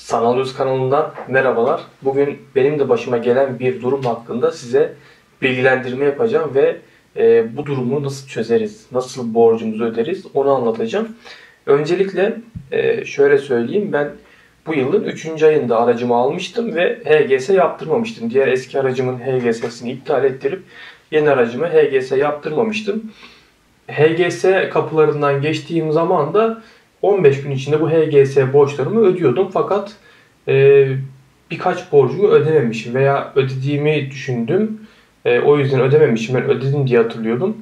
Sanal Yüz kanalından merhabalar. Bugün benim de başıma gelen bir durum hakkında size bilgilendirme yapacağım ve e, bu durumu nasıl çözeriz, nasıl borcumuzu öderiz onu anlatacağım. Öncelikle e, şöyle söyleyeyim ben bu yılın 3. ayında aracımı almıştım ve HGS yaptırmamıştım. Diğer eski aracımın HGS'sini iptal ettirip yeni aracıma HGS yaptırmamıştım. HGS kapılarından geçtiğim zaman da 15 gün içinde bu HGS borçlarımı ödüyordum fakat e, birkaç borcumu ödememişim veya ödediğimi düşündüm. E, o yüzden ödememişim. Ben ödedim diye hatırlıyordum.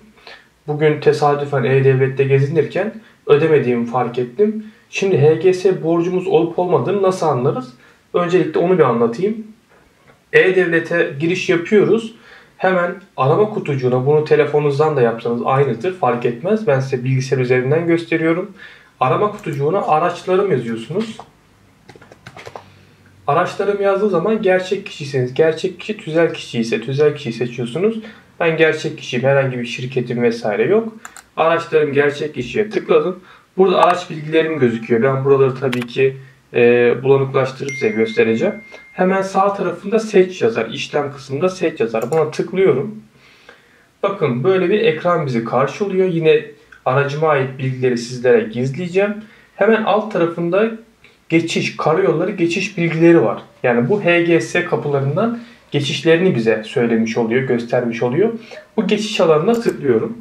Bugün tesadüfen E-Devlet'te gezinirken ödemediğimi fark ettim. Şimdi HGS borcumuz olup olmadığını nasıl anlarız? Öncelikle onu bir anlatayım. E-Devlet'e giriş yapıyoruz. Hemen arama kutucuğuna bunu telefonunuzdan da yapsanız aynıdır fark etmez. Ben size bilgisayar üzerinden gösteriyorum. Arama kutucuğuna araçlarım yazıyorsunuz. Araçlarım yazdığı zaman gerçek kişisiniz. Gerçek kişi tüzel kişi ise tüzel kişiyi seçiyorsunuz. Ben gerçek kişiyim. Herhangi bir şirketim vesaire yok. Araçlarım gerçek kişiye tıkladım. Burada araç bilgilerim gözüküyor. Ben buraları tabii ki e, bulanıklaştırıp size göstereceğim. Hemen sağ tarafında seç yazar. İşlem kısmında seç yazar. Buna tıklıyorum. Bakın böyle bir ekran bizi karşılıyor. Yine aracıma ait bilgileri sizlere gizleyeceğim. Hemen alt tarafında geçiş, karayolları geçiş bilgileri var. Yani bu HGS kapılarından geçişlerini bize söylemiş oluyor, göstermiş oluyor. Bu geçiş alanına tıklıyorum.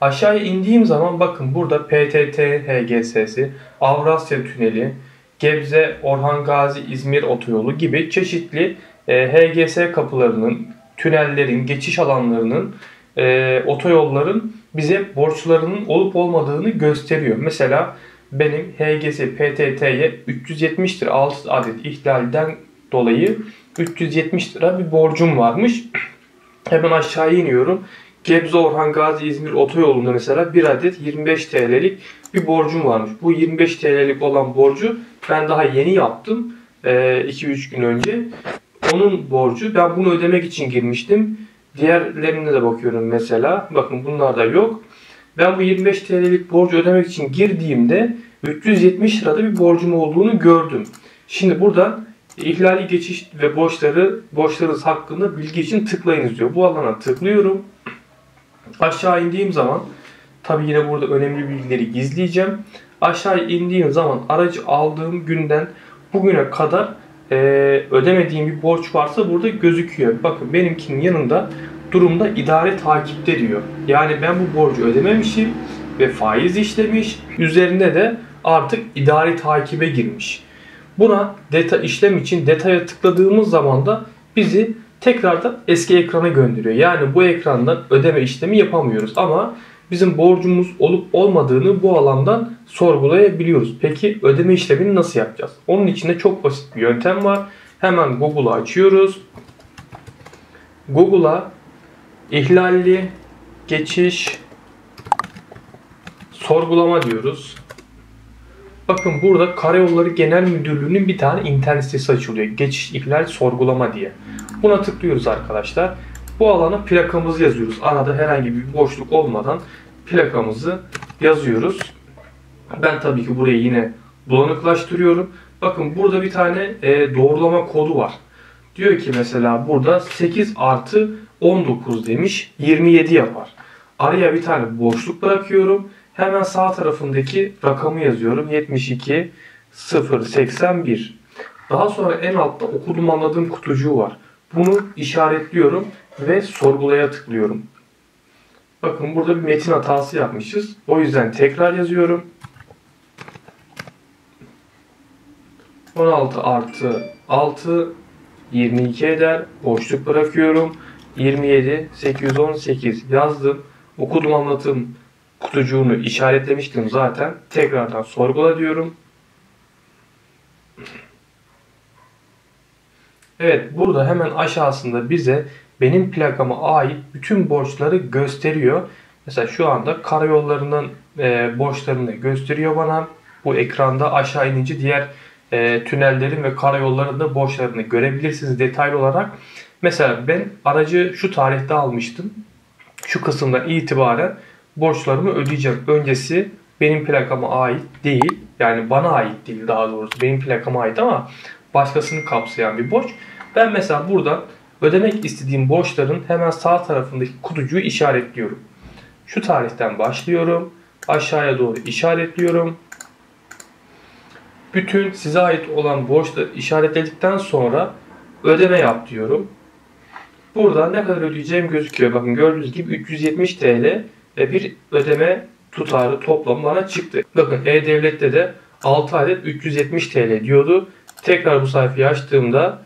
Aşağıya indiğim zaman bakın burada PTT HGS'si, Avrasya Tüneli, Gebze, Orhan Gazi, İzmir Otoyolu gibi çeşitli e, HGS kapılarının, tünellerin, geçiş alanlarının, e, otoyolların bize borçlarının olup olmadığını gösteriyor. Mesela benim HGS PTT'ye 370 lira 6 adet ihlalden dolayı 370 lira bir borcum varmış. Hemen aşağı iniyorum. Gebze Orhan Gazi İzmir otoyolunda mesela bir adet 25 TL'lik bir borcum varmış. Bu 25 TL'lik olan borcu ben daha yeni yaptım. 2-3 gün önce. Onun borcu ben bunu ödemek için girmiştim. Diğerlerine de bakıyorum mesela. Bakın bunlar da yok. Ben bu 25 TL'lik borcu ödemek için girdiğimde 370 lirada bir borcum olduğunu gördüm. Şimdi burada ihlali geçiş ve borçları borçlarınız hakkında bilgi için tıklayınız diyor. Bu alana tıklıyorum. Aşağı indiğim zaman tabi yine burada önemli bilgileri gizleyeceğim. Aşağı indiğim zaman aracı aldığım günden bugüne kadar e, ödemediğim bir borç varsa burada gözüküyor. Bakın benimkinin yanında durumda idare takipte diyor. Yani ben bu borcu ödememişim ve faiz işlemiş. Üzerinde de artık idari takibe girmiş. Buna deta işlem için detaya tıkladığımız zaman da bizi tekrardan eski ekrana gönderiyor. Yani bu ekrandan ödeme işlemi yapamıyoruz ama bizim borcumuz olup olmadığını bu alandan sorgulayabiliyoruz. Peki ödeme işlemini nasıl yapacağız? Onun için de çok basit bir yöntem var. Hemen Google'u açıyoruz. Google'a ihlalli geçiş sorgulama diyoruz. Bakın burada Karayolları Genel Müdürlüğü'nün bir tane internet sitesi açılıyor. Geçiş ihlal sorgulama diye. Buna tıklıyoruz arkadaşlar. Bu alana plakamızı yazıyoruz. Arada herhangi bir boşluk olmadan plakamızı yazıyoruz. Ben tabii ki burayı yine bulanıklaştırıyorum. Bakın burada bir tane e, doğrulama kodu var. Diyor ki mesela burada 8 artı 19 demiş 27 yapar. Araya bir tane boşluk bırakıyorum. Hemen sağ tarafındaki rakamı yazıyorum. 72 081. Daha sonra en altta okudum anladığım kutucuğu var. Bunu işaretliyorum ve sorgulaya tıklıyorum. Bakın burada bir metin hatası yapmışız. O yüzden tekrar yazıyorum. 16 artı 6 22 eder. Boşluk bırakıyorum. 27 818 yazdım. Okudum anlatım kutucuğunu işaretlemiştim zaten. Tekrardan sorgula diyorum. Evet burada hemen aşağısında bize benim plakama ait bütün borçları gösteriyor. Mesela şu anda karayollarının e, borçlarını gösteriyor bana. Bu ekranda aşağı inince diğer e, tünellerin ve karayolların da borçlarını görebilirsiniz detaylı olarak. Mesela ben aracı şu tarihte almıştım. Şu kısımdan itibaren borçlarımı ödeyeceğim. Öncesi benim plakama ait değil. Yani bana ait değil daha doğrusu. Benim plakama ait ama başkasını kapsayan bir borç. Ben mesela buradan ödemek istediğim borçların hemen sağ tarafındaki kutucuğu işaretliyorum. Şu tarihten başlıyorum. Aşağıya doğru işaretliyorum. Bütün size ait olan borçları işaretledikten sonra ödeme yap diyorum. Buradan ne kadar ödeyeceğim gözüküyor. Bakın gördüğünüz gibi 370 TL ve bir ödeme tutarı toplam bana çıktı. Bakın E-Devlet'te de 6 adet 370 TL diyordu. Tekrar bu sayfayı açtığımda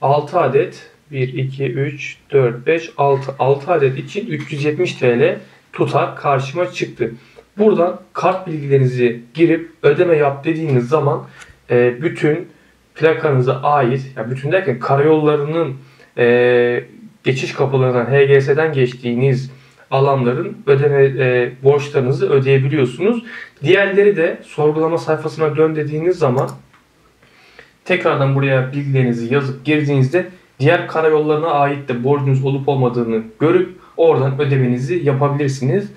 6 adet 1, 2, 3, 4, 5, 6, 6 adet için 370 TL tutar karşıma çıktı. Buradan kart bilgilerinizi girip ödeme yap dediğiniz zaman e, bütün plakanıza ait, ya bütün derken karayollarının e, geçiş kapılarından HGS'den geçtiğiniz alanların ödeme e, borçlarınızı ödeyebiliyorsunuz. Diğerleri de sorgulama sayfasına dön dediğiniz zaman tekrardan buraya bilgilerinizi yazıp girdiğinizde diğer karayollarına ait de borcunuz olup olmadığını görüp oradan ödemenizi yapabilirsiniz.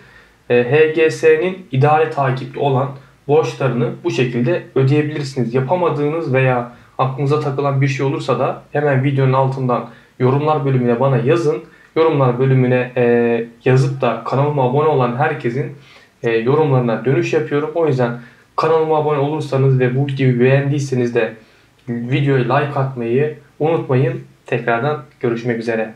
E, HGS'nin idare takipte olan borçlarını bu şekilde ödeyebilirsiniz. Yapamadığınız veya aklınıza takılan bir şey olursa da hemen videonun altından yorumlar bölümüne bana yazın. Yorumlar bölümüne e, yazıp da kanalıma abone olan herkesin e, yorumlarına dönüş yapıyorum. O yüzden kanalıma abone olursanız ve bu videoyu beğendiyseniz de videoyu like atmayı unutmayın. Tekrardan görüşmek üzere.